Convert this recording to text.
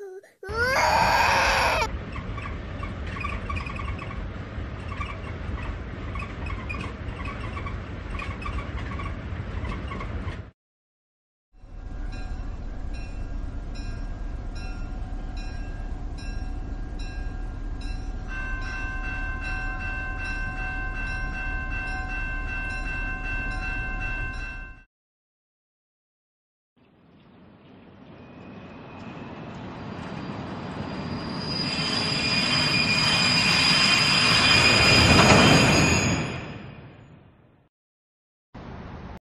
으아!